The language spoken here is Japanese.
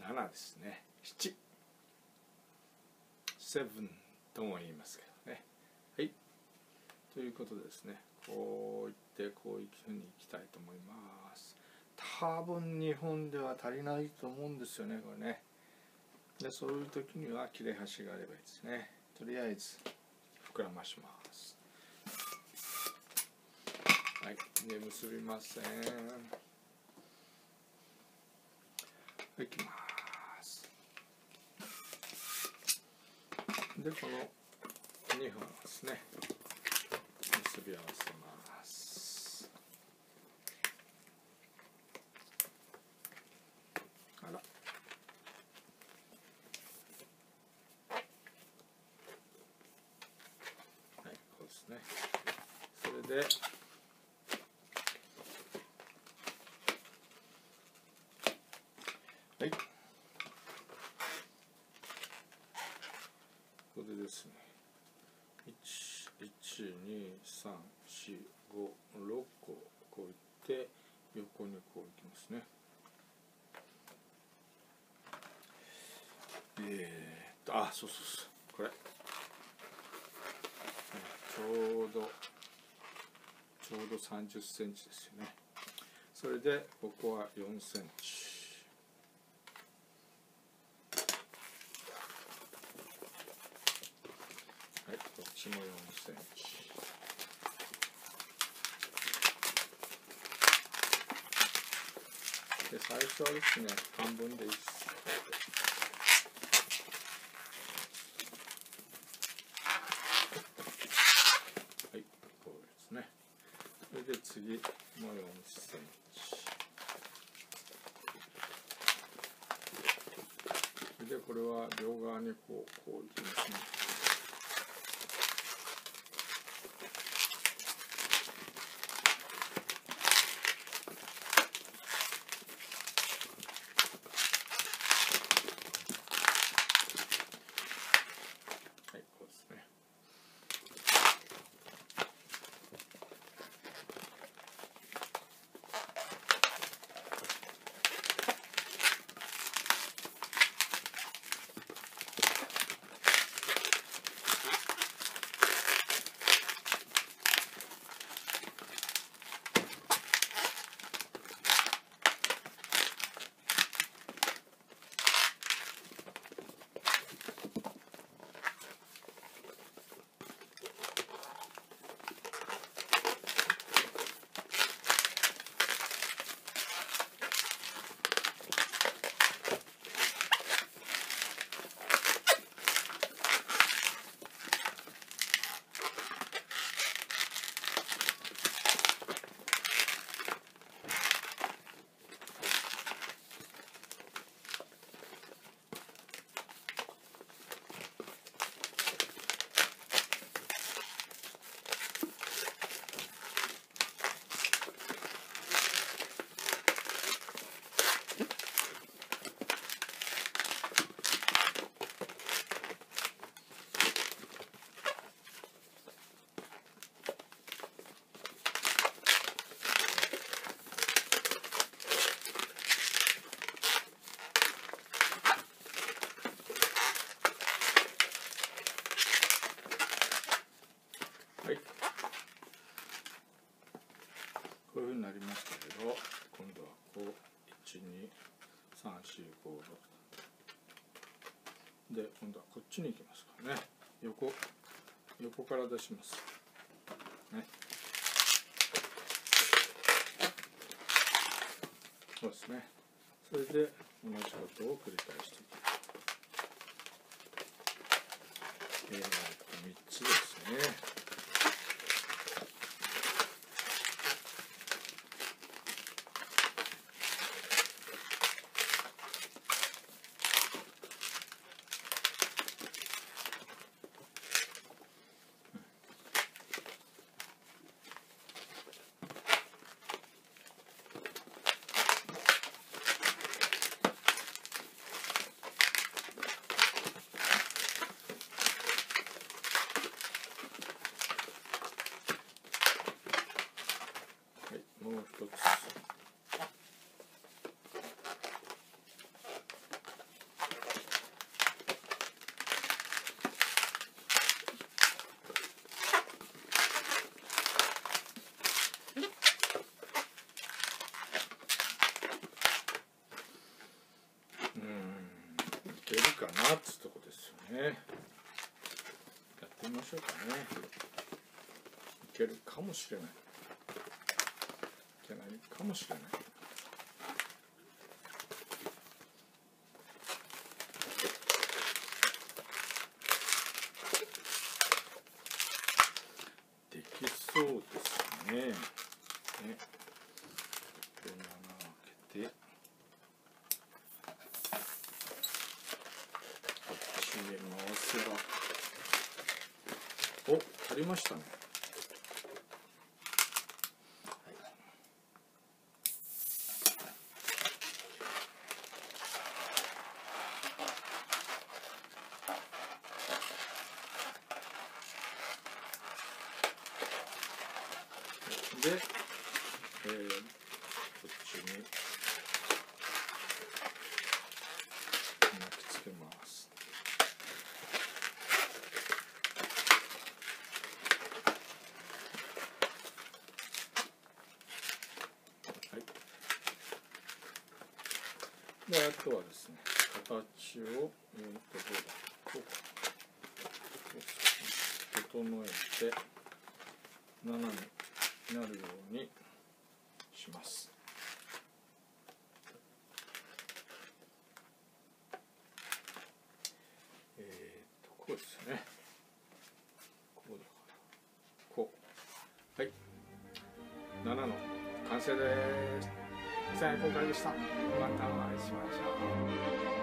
7ですね。7セブンとも言いますけどね。はい。ということでですねこういってこういうふうにいきたいと思います。多分日本では足りないと思うんですよねこれね。でそういう時には切れ端があればいいですね。とりあえず膨らまします。はい。で結びません。いきます。でこの2本ですね。結び合わせます。あら。はいこうですね。それではい。ここですね。12345個こういって横にこういきますね。えー、っとあそうそうそう。これ。ちょうどちょうど30センチですよね。それでここは4センチ。いこっちも4センチで最初はですね。半分でいいですはいこうですねそれで次も4センチでこれは両側にこうこういきますね。りましたけど今度はこう12345で今度はこっちに行きますからね。横横から出します。ね。そうですね。それで同じことを繰り返していきます。えー、かなってとこですよねやってみましょうかねいけるかもしれないいけないかもしれないできそうですね。ね。これ穴を開けて。こっちに回せば。お、足りましたね。で、えー、こっちに巻きつけます。はい。で、あとはですね、形を、えー、と、どうだ、こうか。整えて、斜めになるようにします。えー、とこうですよね。こうだからこうはい7の完成です。最後回でした。またお会いしましょう。